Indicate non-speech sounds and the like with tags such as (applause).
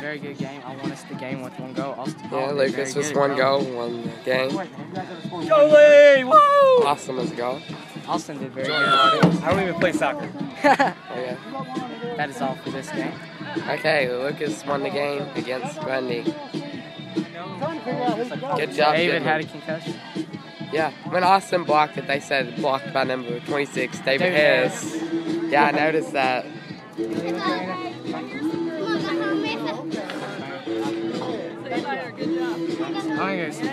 Very good game. I won us the game with one goal. Austin Yeah, Hall did very Lucas was one goal, one game. Jolie! Woo! Austin was a goal. Austin did very good. I don't even play soccer. (laughs) Oh, okay. that is all for this game. Okay, Lucas won the game against Grundy. Good job, David Goodman. had a concussion. Yeah, when Austin blocked it, they said blocked by number 26, David, David Harris. Yeah, I noticed that. Go see.